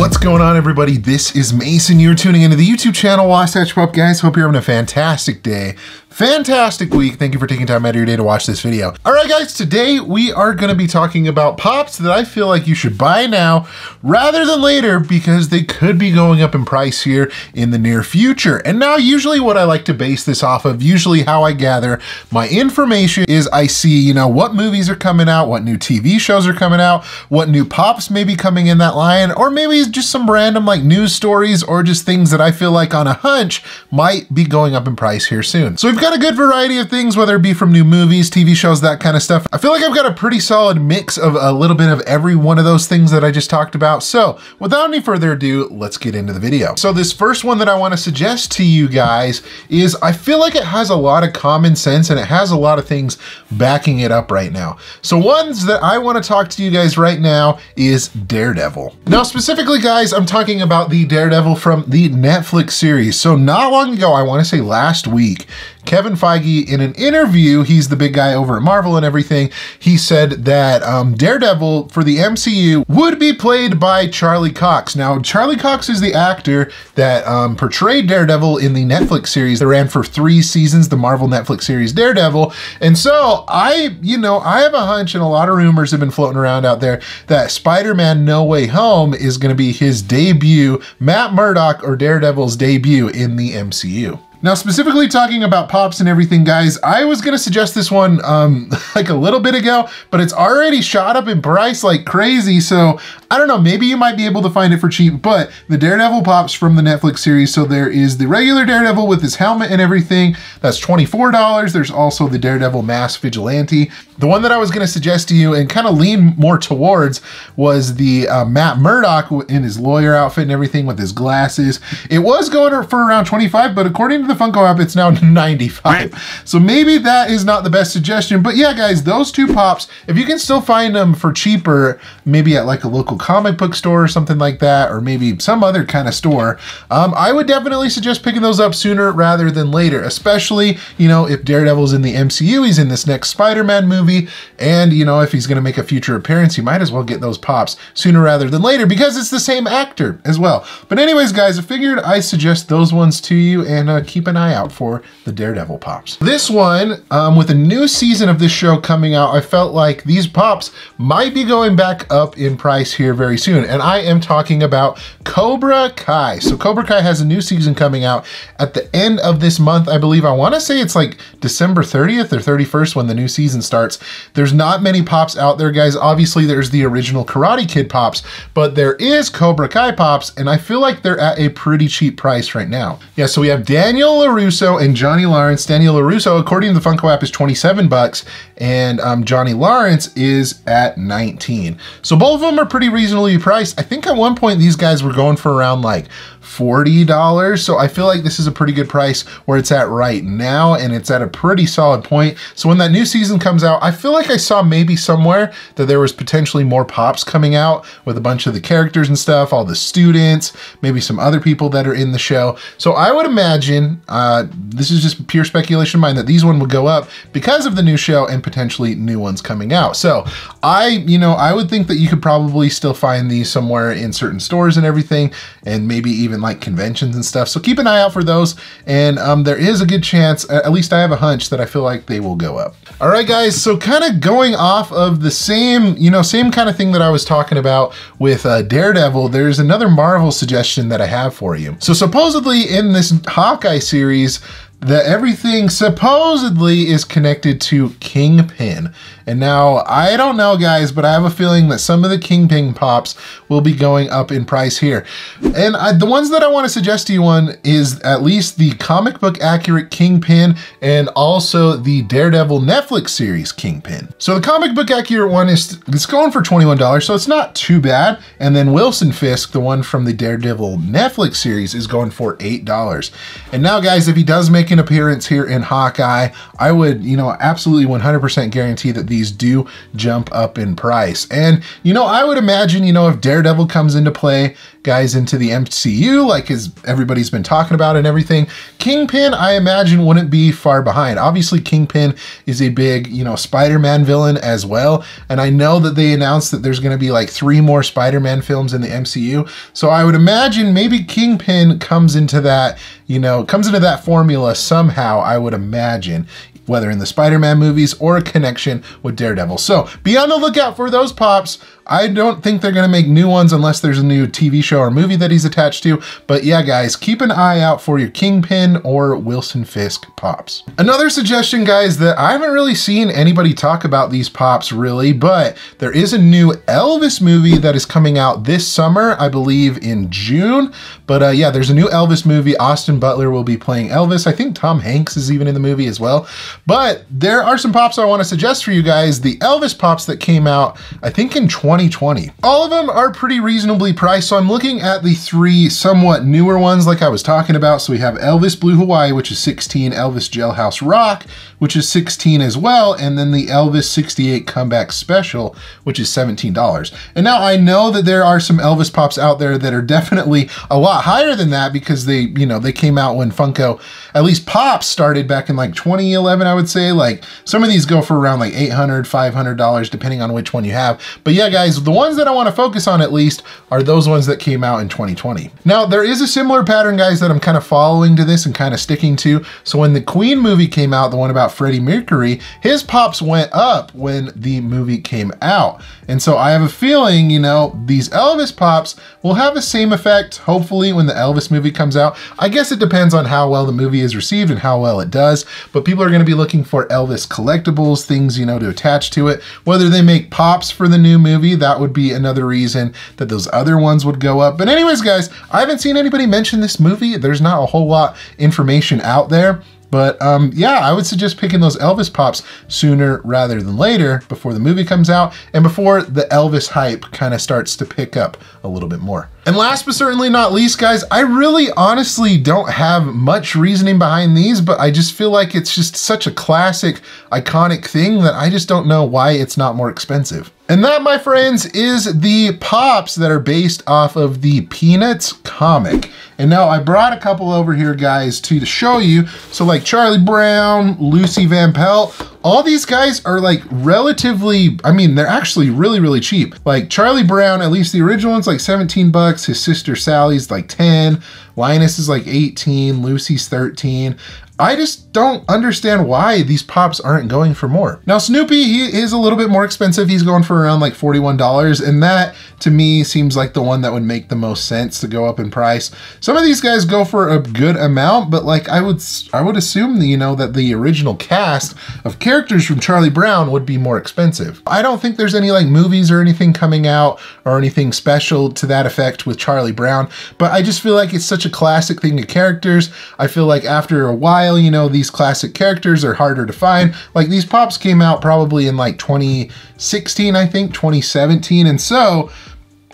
What's going on, everybody? This is Mason. You're tuning into the YouTube channel Wasatch Pop, guys. Hope you're having a fantastic day fantastic week. Thank you for taking time out of your day to watch this video. All right, guys, today we are going to be talking about pops that I feel like you should buy now rather than later because they could be going up in price here in the near future. And now usually what I like to base this off of, usually how I gather my information is I see, you know, what movies are coming out, what new TV shows are coming out, what new pops may be coming in that line, or maybe just some random like news stories or just things that I feel like on a hunch might be going up in price here soon. So we've got a good variety of things, whether it be from new movies, TV shows, that kind of stuff. I feel like I've got a pretty solid mix of a little bit of every one of those things that I just talked about. So without any further ado, let's get into the video. So this first one that I want to suggest to you guys is I feel like it has a lot of common sense and it has a lot of things backing it up right now. So ones that I want to talk to you guys right now is Daredevil. Now specifically guys, I'm talking about the Daredevil from the Netflix series. So not long ago, I want to say last week, Kevin Feige, in an interview, he's the big guy over at Marvel and everything, he said that um, Daredevil for the MCU would be played by Charlie Cox. Now, Charlie Cox is the actor that um, portrayed Daredevil in the Netflix series that ran for three seasons, the Marvel Netflix series Daredevil. And so I, you know, I have a hunch and a lot of rumors have been floating around out there that Spider-Man No Way Home is going to be his debut, Matt Murdock or Daredevil's debut in the MCU. Now, specifically talking about pops and everything, guys, I was gonna suggest this one um, like a little bit ago, but it's already shot up in price like crazy. So I don't know, maybe you might be able to find it for cheap, but the Daredevil pops from the Netflix series. So there is the regular Daredevil with his helmet and everything. That's $24. There's also the Daredevil Masked Vigilante. The one that I was gonna suggest to you and kind of lean more towards was the uh, Matt Murdock in his lawyer outfit and everything with his glasses. It was going for around 25, but according to the Funko app, it's now 95. So maybe that is not the best suggestion. But yeah, guys, those two pops, if you can still find them for cheaper, maybe at like a local comic book store or something like that, or maybe some other kind of store, um, I would definitely suggest picking those up sooner rather than later, especially, you know, if Daredevil's in the MCU, he's in this next Spider-Man movie, and, you know, if he's going to make a future appearance, you might as well get those pops sooner rather than later because it's the same actor as well. But anyways, guys, I figured I suggest those ones to you and uh, keep keep an eye out for the Daredevil pops. This one, um, with a new season of this show coming out, I felt like these pops might be going back up in price here very soon. And I am talking about Cobra Kai. So Cobra Kai has a new season coming out at the end of this month, I believe. I want to say it's like December 30th or 31st when the new season starts. There's not many pops out there, guys. Obviously, there's the original Karate Kid pops, but there is Cobra Kai pops, and I feel like they're at a pretty cheap price right now. Yeah, so we have Daniel Daniel LaRusso and Johnny Lawrence. Daniel LaRusso, according to the Funko app, is 27 bucks, and um, Johnny Lawrence is at 19. So both of them are pretty reasonably priced. I think at one point these guys were going for around like $40. So I feel like this is a pretty good price where it's at right now and it's at a pretty solid point. So when that new season comes out, I feel like I saw maybe somewhere that there was potentially more pops coming out with a bunch of the characters and stuff, all the students, maybe some other people that are in the show. So I would imagine, uh, this is just pure speculation of mine, that these one would go up because of the new show and potentially new ones coming out. So I, you know, I would think that you could probably still find these somewhere in certain stores and everything, and maybe even like conventions and stuff. So keep an eye out for those. And um, there is a good chance, at least I have a hunch that I feel like they will go up. All right, guys. So kind of going off of the same, you know, same kind of thing that I was talking about with uh, Daredevil, there's another Marvel suggestion that I have for you. So supposedly in this Hawkeye series, that everything supposedly is connected to Kingpin. And now, I don't know guys, but I have a feeling that some of the Kingpin pops will be going up in price here. And I, the ones that I want to suggest to you one is at least the comic book accurate Kingpin and also the Daredevil Netflix series Kingpin. So the comic book accurate one is it's going for $21, so it's not too bad. And then Wilson Fisk, the one from the Daredevil Netflix series, is going for $8. And now guys, if he does make an appearance here in Hawkeye, I would, you know, absolutely 100% guarantee that these do jump up in price. And, you know, I would imagine, you know, if Daredevil comes into play, guys into the MCU, like as everybody's been talking about and everything, Kingpin, I imagine, wouldn't be far behind. Obviously, Kingpin is a big, you know, Spider-Man villain as well. And I know that they announced that there's going to be like three more Spider-Man films in the MCU. So I would imagine maybe Kingpin comes into that, you know, comes into that formula somehow, I would imagine whether in the Spider-Man movies or a connection with Daredevil. So be on the lookout for those pops. I don't think they're to make new ones unless there's a new TV show or movie that he's attached to. But yeah, guys, keep an eye out for your Kingpin or Wilson Fisk pops. Another suggestion, guys, that I haven't really seen anybody talk about these pops really, but there is a new Elvis movie that is coming out this summer, I believe in June. But uh, yeah, there's a new Elvis movie. Austin Butler will be playing Elvis. I think Tom Hanks is even in the movie as well. But there are some pops I want to suggest for you guys. The Elvis pops that came out, I think in 2020. All of them are pretty reasonably priced, so I'm looking at the three somewhat newer ones like I was talking about. So we have Elvis Blue Hawaii, which is 16, Elvis Jailhouse Rock, which is 16 as well, and then the Elvis 68 Comeback Special, which is $17. And now I know that there are some Elvis pops out there that are definitely a lot higher than that because they, you know, they came out when Funko, at least Pops started back in like 2011, I would say. Like some of these go for around like $800, $500, depending on which one you have. But yeah, guys, guys, the ones that I want to focus on at least are those ones that came out in 2020. Now, there is a similar pattern, guys, that I'm kind of following to this and kind of sticking to. So when the Queen movie came out, the one about Freddie Mercury, his pops went up when the movie came out. And so I have a feeling, you know, these Elvis pops will have the same effect, hopefully, when the Elvis movie comes out. I guess it depends on how well the movie is received and how well it does, but people are going to be looking for Elvis collectibles, things, you know, to attach to it. Whether they make pops for the new movie, that would be another reason that those other ones would go up. But anyways, guys, I haven't seen anybody mention this movie. There's not a whole lot information out there. But um, yeah, I would suggest picking those Elvis pops sooner rather than later before the movie comes out and before the Elvis hype kind of starts to pick up a little bit more. And last but certainly not least, guys, I really honestly don't have much reasoning behind these, but I just feel like it's just such a classic, iconic thing that I just don't know why it's not more expensive. And that, my friends, is the pops that are based off of the Peanuts comic. And now I brought a couple over here, guys, to show you. So like Charlie Brown, Lucy Van Pelt, all these guys are like relatively, I mean, they're actually really, really cheap. Like Charlie Brown, at least the original one's like 17 bucks. His sister Sally's like 10. Linus is like 18. Lucy's 13. I just don't understand why these pops aren't going for more. Now Snoopy, he is a little bit more expensive. He's going for around like $41 and that to me seems like the one that would make the most sense to go up in price. Some of these guys go for a good amount, but like I would I would assume, that, you know, that the original cast of characters from Charlie Brown would be more expensive. I don't think there's any like movies or anything coming out or anything special to that effect with Charlie Brown, but I just feel like it's such a classic thing of characters. I feel like after a while while, you know, these classic characters are harder to find. Like these pops came out probably in like 2016, I think, 2017. And so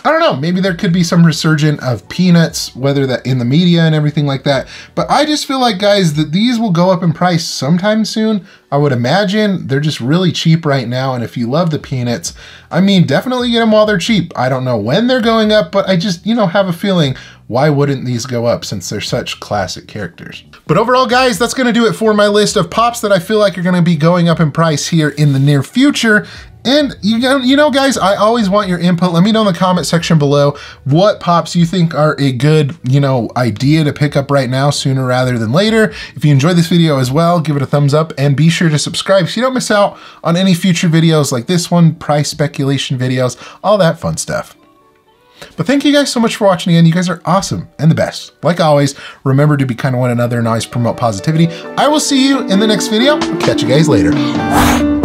I don't know, maybe there could be some resurgent of peanuts, whether that in the media and everything like that. But I just feel like, guys, that these will go up in price sometime soon. I would imagine they're just really cheap right now. And if you love the peanuts, I mean, definitely get them while they're cheap. I don't know when they're going up, but I just, you know, have a feeling why wouldn't these go up since they're such classic characters? But overall, guys, that's gonna do it for my list of pops that I feel like are gonna be going up in price here in the near future. And you know, you know, guys, I always want your input. Let me know in the comment section below what pops you think are a good, you know, idea to pick up right now sooner rather than later. If you enjoyed this video as well, give it a thumbs up and be sure to subscribe so you don't miss out on any future videos like this one, price speculation videos, all that fun stuff. But thank you guys so much for watching again. You guys are awesome and the best. Like always, remember to be kind to one another and always promote positivity. I will see you in the next video. Catch you guys later.